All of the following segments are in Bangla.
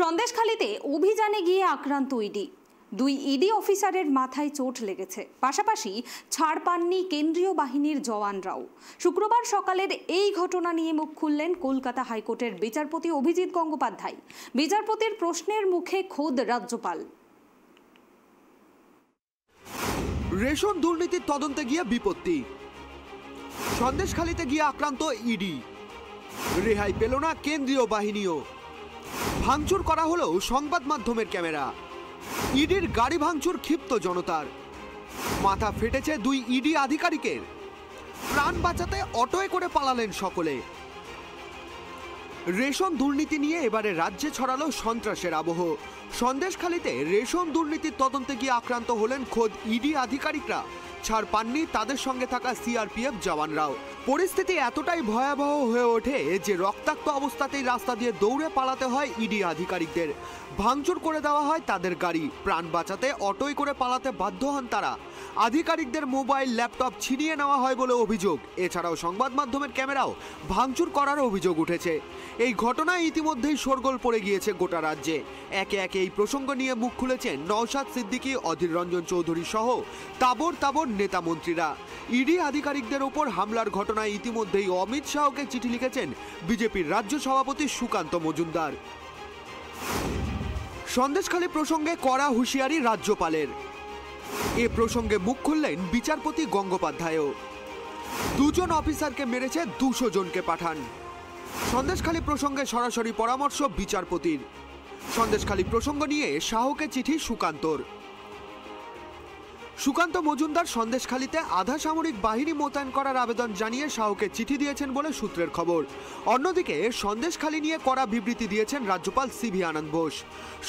সন্দেশখালীতে অভিযানে গিয়ে আক্রান্ত ইডি। দুই ইডি অফিসারের মাথায় চোট লেগেছে। পাশাপাশি ছাড় পাননি কেন্দ্রীয় বাহিনীর জওয়ানরাও। শুক্রবার সকালের এই ঘটনা নিয়ে মুখ খুললেন কলকাতা হাইকোর্টের বিচারপতি অভিজিৎ গঙ্গোপাধ্যায়। বিচারপতির প্রশ্নের মুখে খোদ রাজ্যপাল। রেশন দুর্নীতির তদন্তে গিয়ে বিপত্তি। সন্দেশখালিতে গিয়ে আক্রান্ত ইডি। রেহাই পেল না কেন্দ্রীয় বাহিনীও। ভাঙচুর করা হলো সংবাদ মাধ্যমের ক্যামেরা। ইডির গাড়ি ভাঙচুর ক্ষিপ্ত জনতার। মাথা ফেটেছে দুই ইডি আধিকারিকের। প্রাণ বাঁচাতে অটোয় করে পালালেন সকলে। রেশন দুর্নীতি নিয়ে এবারে রাজ্যে ছড়ালো সন্ত্রাসের আবহ। সন্দেশখালিতে রেশন দুর্নীতির তদন্তে গিয়ে আক্রান্ত হলেন খোদ ইডি আধিকারিকরা। ছাড় পাননি তাদের সঙ্গে থাকা সিআরপিএফ জওয়ানরাও পরিস্থিতি এতটাই ভয়াবহ হয়ে ওঠে যে রক্তাক্ত অবস্থাতেই রাস্তা দিয়ে দৌড়ে পালাতে হয় ইডি আধিকারিকদের। ভাঙচুর করে দেওয়া হয় তাদের গাড়ি। প্রাণ বাঁচাতে অটোই করে পালাতে বাধ্য হন তারা। আধিকারিকদের মোবাইল, ল্যাপটপ ছিনিয়ে নেওয়া হয় বলে অভিযোগ। এছাড়াও সংবাদ মাধ্যমের ক্যামেরাও ভাঙচুর করার অভিযোগ উঠেছে। এই ঘটনায় ইতিমধ্যেই শোরগোল পড়ে গিয়েছে গোটা রাজ্যে। একে একে এই প্রসঙ্গ নিয়ে মুখ খুলেছেন নওশাদ সিদ্দিকী, অধীর রঞ্জন চৌধুরী সহ তাবর তাবর নেতা মন্ত্রীরা। ইডি আধিকারিকদের ওপর হামলার ঘটনায় ইতিমধ্যেই অমিত শাহকে চিঠি লিখেছেন বিজেপির রাজ্য সভাপতি সুকান্ত মজুমদার। সন্দেশখালী প্রসঙ্গে কড়া হুঁশিয়ারি রাজ্যপালের। এ প্রসঙ্গে মুখ খুললেন বিচারপতি গঙ্গোপাধ্যায়ও। দুজন অফিসারকে মেরেছে দুশো জনকে পাঠান। সন্দেশখালী প্রসঙ্গে সরাসরি পরামর্শ বিচারপতির। সন্দেশখালী প্রসঙ্গ নিয়ে শাহকে চিঠি সুকান্তর। সুকান্ত মজুমদার সন্দেশখালীতে আধা সামরিক বাহিনী মোতায়েন করার আবেদন জানিয়ে শাহকে চিঠি দিয়েছেন বলে সূত্রের খবর। অন্যদিকে সন্দেশখালী নিয়ে কড়া বিবৃতি দিয়েছেন রাজ্যপাল সিভি আনন্দ বোস।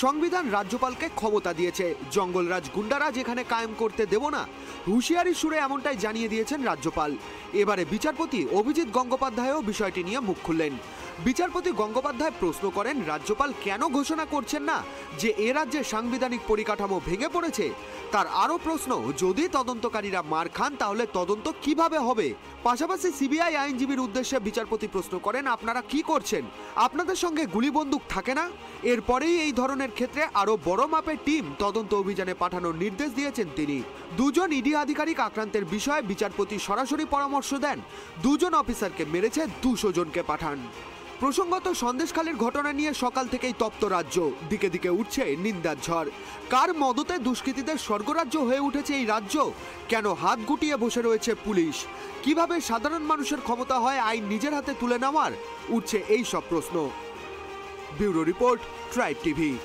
সংবিধান রাজ্যপালকে ক্ষমতা দিয়েছে। জঙ্গলরাজ গুন্ডারাজ এখানে কায়েম করতে দেব না, হুঁশিয়ারি সুরে এমনটাই জানিয়ে দিয়েছেন রাজ্যপাল। এবারে বিচারপতি অভিজিৎ গঙ্গোপাধ্যায়ও বিষয়টি নিয়ে মুখ খুললেন। বিচারপতি গঙ্গোপাধ্যায় প্রশ্ন করেন, রাজ্যপাল কেন ঘোষণা করছেন না যে এ রাজ্যে সাংবিধানিক পরিকাঠামো ভেঙে পড়েছে? তার আরও প্রশ্ন যদি তদন্তকারীরা মার খান, তাহলে তদন্ত কীভাবে হবে? পাশাপাশি সিবিআই আইনজীবীর উদ্দেশ্যে বিচারপতি প্রশ্ন করেন, আপনারা কি করছেন? আপনাদের সঙ্গে গুলি বন্দুক থাকে না? এরপরেই এই ধরনের ক্ষেত্রে আরও বড় মাপের টিম তদন্ত অভিযানে পাঠানোর নির্দেশ দিয়েছেন তিনি। দুজন ইডি আধিকারিক আক্রান্তের বিষয়ে বিচারপতি সরাসরি পরামর্শ দেন। দুজন অফিসারকে মেরেছে, দুশো জনকে পাঠান। প্রসঙ্গত সন্দেশখালীর ঘটনা নিয়ে সকাল থেকেই তপ্ত রাজ্য। দিকে দিকে উঠছে নিন্দার ঝড়। কার মদতে দুষ্কৃতীদের স্বর্গরাজ্য হয়ে উঠেছে এই রাজ্য? কেন হাত গুটিয়ে বসে রয়েছে পুলিশ? কীভাবে সাধারণ মানুষের ক্ষমতা হয় আইন নিজের হাতে তুলে নেওয়ার? উঠছে এই সব প্রশ্ন। Bureau report, tribe TV.